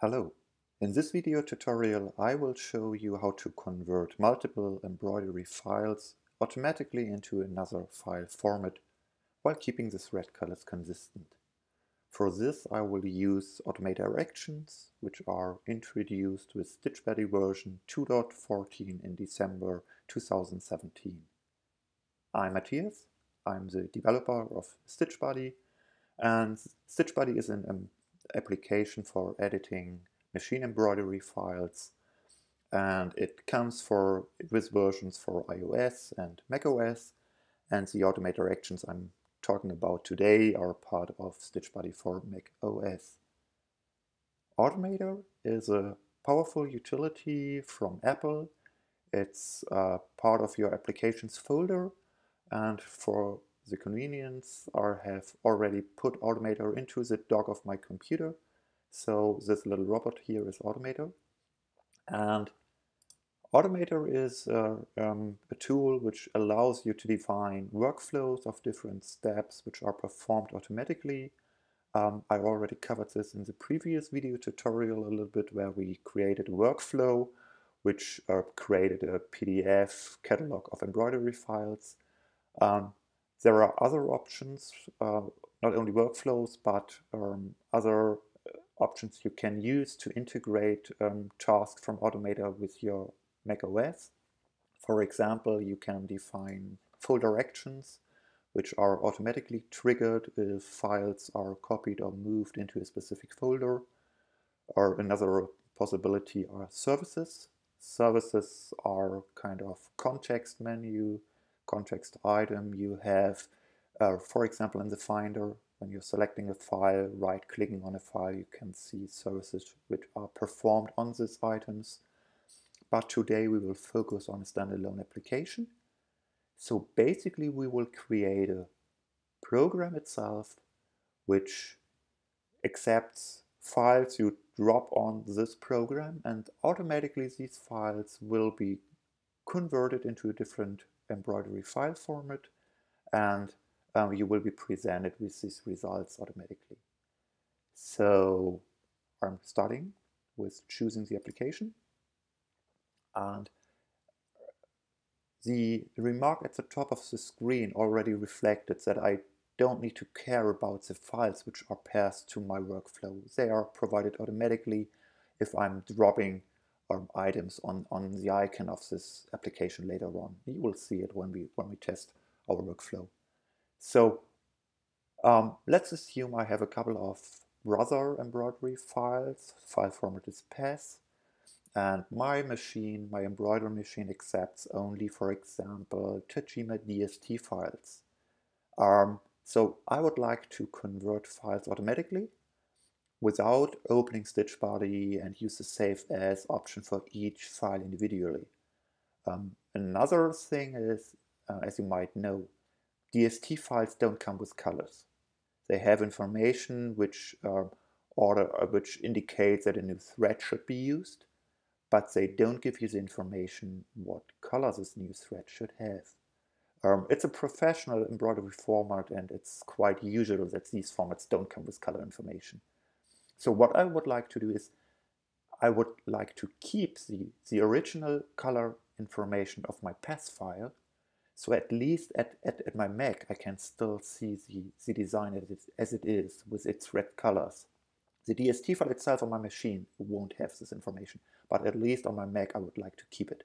Hello. In this video tutorial I will show you how to convert multiple embroidery files automatically into another file format while keeping the thread colors consistent. For this I will use Automator actions which are introduced with StitchBuddy version 2.14 in December 2017. I'm Matthias, I'm the developer of StitchBuddy and StitchBuddy is an application for editing machine embroidery files and it comes for with versions for iOS and macOS and the Automator actions I'm talking about today are part of StitchBuddy for macOS. Automator is a powerful utility from Apple. It's uh, part of your applications folder and for the convenience I have already put Automator into the dock of my computer so this little robot here is Automator. And Automator is uh, um, a tool which allows you to define workflows of different steps which are performed automatically. Um, I already covered this in the previous video tutorial a little bit where we created a workflow which uh, created a PDF catalog of embroidery files. Um, there are other options, uh, not only workflows, but um, other options you can use to integrate um, tasks from Automator with your macOS. For example, you can define folder actions which are automatically triggered if files are copied or moved into a specific folder. Or another possibility are services. Services are kind of context menu, context item you have, uh, for example, in the Finder when you're selecting a file, right-clicking on a file, you can see services which are performed on these items. But today we will focus on a standalone application. So basically we will create a program itself which accepts files you drop on this program and automatically these files will be converted into a different embroidery file format and um, you will be presented with these results automatically. So I'm starting with choosing the application and the remark at the top of the screen already reflected that I don't need to care about the files which are passed to my workflow. They are provided automatically if I'm dropping um, items on, on the icon of this application later on. You will see it when we, when we test our workflow. So um, let's assume I have a couple of brother embroidery files. File format is PES. And my machine, my embroidery machine accepts only, for example, Tajima DST files. Um, so I would like to convert files automatically without opening StitchBuddy and use the Save As option for each file individually. Um, another thing is, uh, as you might know, DST files don't come with colors. They have information which uh, order uh, which indicates that a new thread should be used, but they don't give you the information what color this new thread should have. Um, it's a professional embroidery format and it's quite usual that these formats don't come with color information. So what I would like to do is I would like to keep the, the original color information of my PES file so at least at, at, at my Mac, I can still see the, the design as it, as it is with its red colors. The DST file itself on my machine won't have this information, but at least on my Mac I would like to keep it.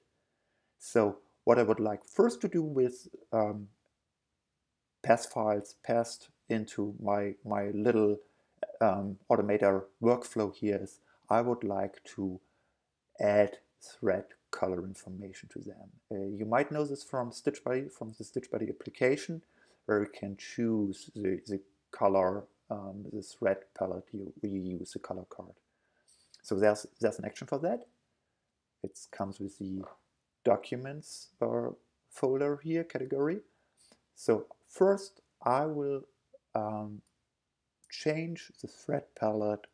So what I would like first to do with um, PES files passed into my, my little um, Automator workflow here is I would like to add thread color information to them. Uh, you might know this from Stitch StitchBuddy, from the Stitch StitchBuddy application, where you can choose the, the color, um, this red palette you, you use, the color card. So there's, there's an action for that. It comes with the documents uh, folder here, category. So first I will um, change the thread palette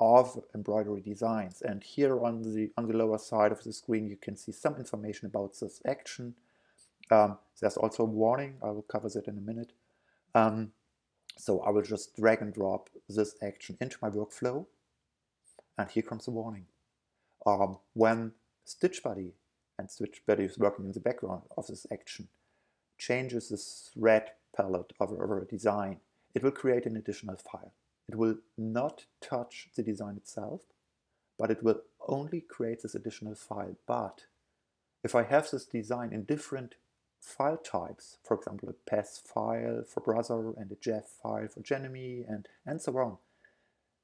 of embroidery designs. And here on the, on the lower side of the screen, you can see some information about this action. Um, there's also a warning. I will cover that in a minute. Um, so I will just drag and drop this action into my workflow. And here comes the warning. Um, when StitchBuddy, and StitchBuddy is working in the background of this action, changes the thread palette of our design, it will create an additional file. It will not touch the design itself, but it will only create this additional file. But if I have this design in different file types, for example, a PES file for Brother and a JEF file for Janome and, and so on,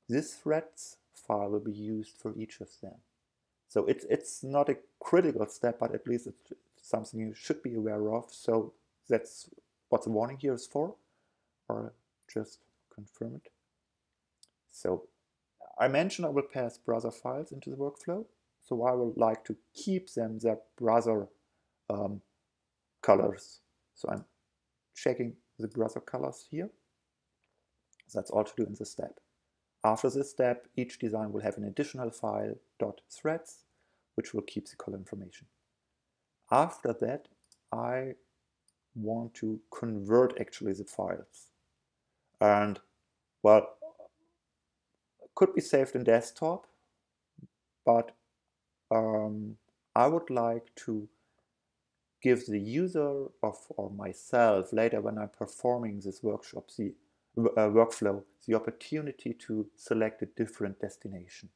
this threads file will be used for each of them. So it's, it's not a critical step, but at least it's something you should be aware of. So that's what the warning here is for, or just confirm it. So I mentioned I will pass brother files into the workflow. So I would like to keep them their brother um, colors. So I'm checking the brother colors here. That's all to do in this step. After this step, each design will have an additional file .threads, which will keep the color information. After that, I want to convert actually the files. And well, could be saved in desktop, but um, I would like to give the user of or myself later when I'm performing this workshop the uh, workflow the opportunity to select a different destination.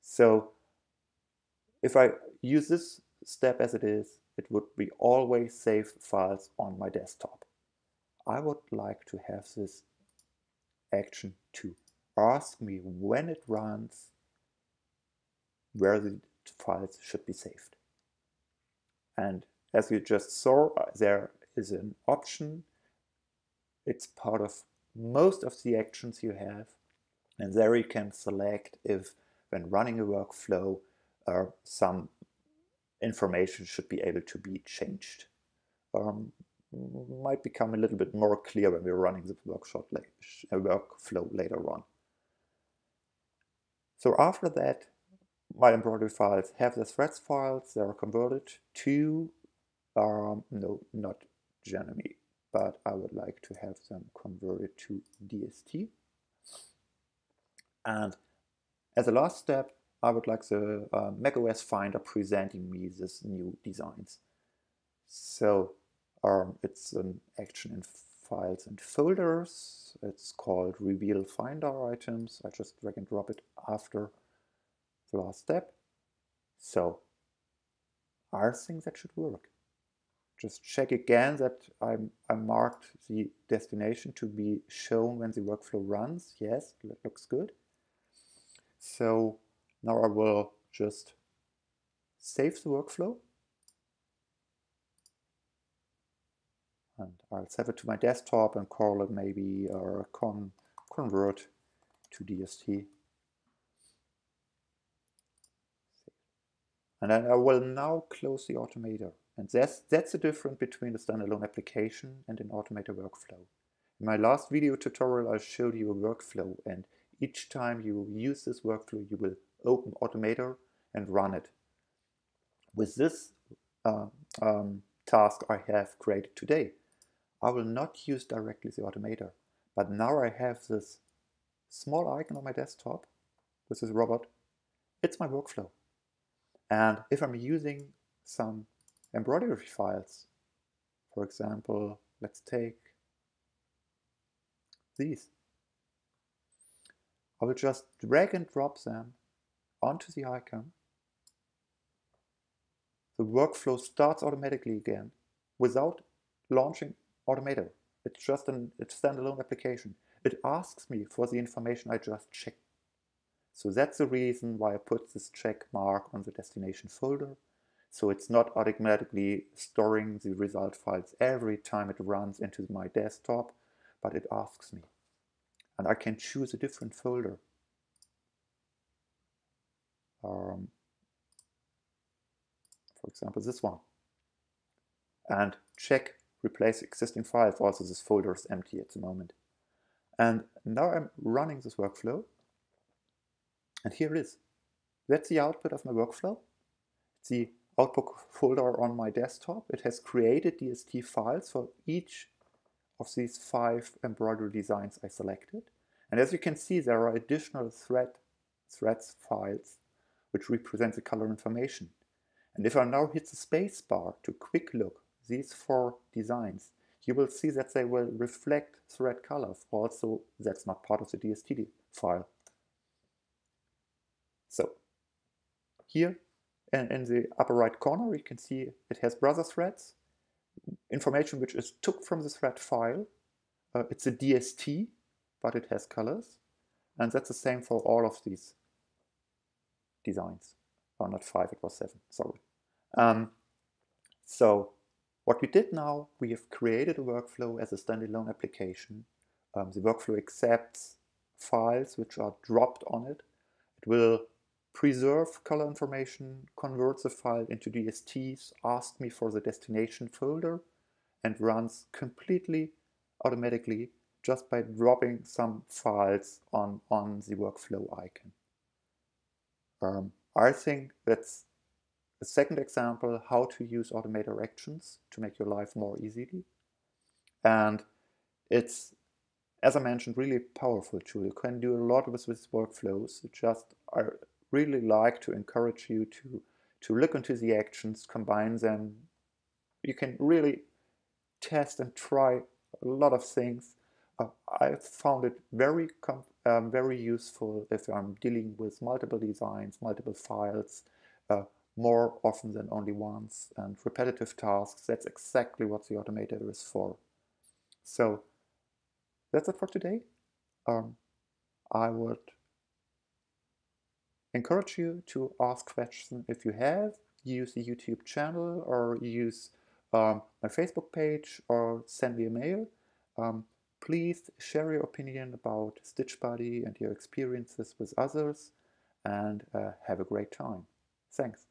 So if I use this step as it is, it would be always save files on my desktop. I would like to have this action to ask me when it runs where the files should be saved. And as you just saw, uh, there is an option. It's part of most of the actions you have. And there you can select if, when running a workflow, uh, some information should be able to be changed. Um, might become a little bit more clear when we're running the workshop uh, workflow later on. So after that, my embroidery files have the threads files, they are converted to, um, no, not Janome, but I would like to have them converted to DST. And as a last step, I would like the uh, macOS Finder presenting me these new designs. So um, it's an action in files and folders. It's called reveal finder items. I just drag and drop it after the last step. So are things that should work. Just check again that I'm I marked the destination to be shown when the workflow runs. Yes, that looks good. So now I will just save the workflow and I'll save it to my desktop and call it maybe uh, con convert to DST. And then I will now close the automator. And that's, that's the difference between a standalone application and an automator workflow. In my last video tutorial, I showed you a workflow and each time you use this workflow, you will open Automator and run it. With this uh, um, task I have created today, I will not use directly the Automator, but now I have this small icon on my desktop with this robot. It's my workflow. And if I'm using some embroidery files, for example, let's take these. I will just drag and drop them onto the icon. The workflow starts automatically again without launching Automator. It's just an, a standalone application. It asks me for the information I just checked. So that's the reason why I put this check mark on the destination folder. So it's not automatically storing the result files every time it runs into my desktop, but it asks me. And I can choose a different folder. Um, for example, this one. And check replace existing files. Also, this folder is empty at the moment. And now I'm running this workflow. And here it is. That's the output of my workflow. It's the output folder on my desktop. It has created DST files for each of these five embroidery designs I selected. And as you can see, there are additional thread threads files which represent the color information. And if I now hit the space bar to quick look these four designs, you will see that they will reflect thread colors. Also, that's not part of the DST file. So here in, the upper right corner, you can see it has brother threads, information which is took from the thread file. Uh, it's a DST, but it has colors. And that's the same for all of these designs. Oh, not five, it was seven, sorry. Um, so what we did now, we have created a workflow as a standalone application. Um, the workflow accepts files which are dropped on it. It will preserve color information, convert the file into DSTs, ask me for the destination folder, and runs completely automatically just by dropping some files on, on the workflow icon. Um, I think that's a second example how to use automated actions to make your life more easily. And it's, as I mentioned, really powerful tool. You can do a lot with this workflows. It just I really like to encourage you to, to look into the actions, combine them. You can really test and try a lot of things. Uh, I found it very um, very useful if I'm dealing with multiple designs, multiple files, uh, more often than only once, and repetitive tasks. That's exactly what the automator is for. So that's it for today. Um, I would encourage you to ask questions if you have. Use the YouTube channel or use um, my Facebook page or send me a mail. Um, please share your opinion about StitchBuddy and your experiences with others and uh, have a great time. Thanks.